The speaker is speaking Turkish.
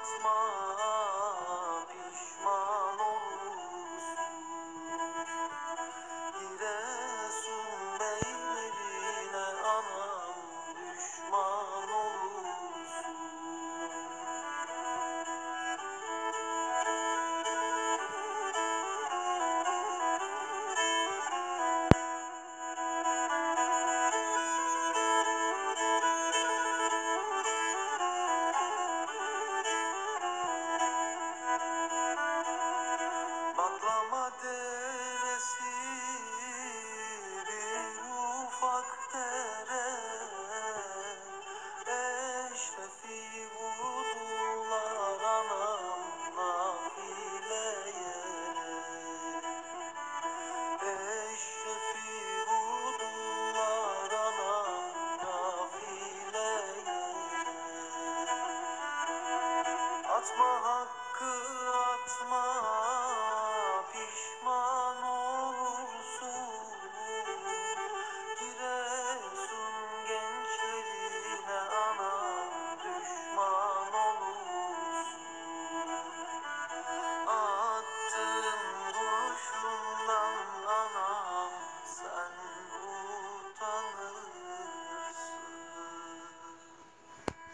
atma atma hakkı atma.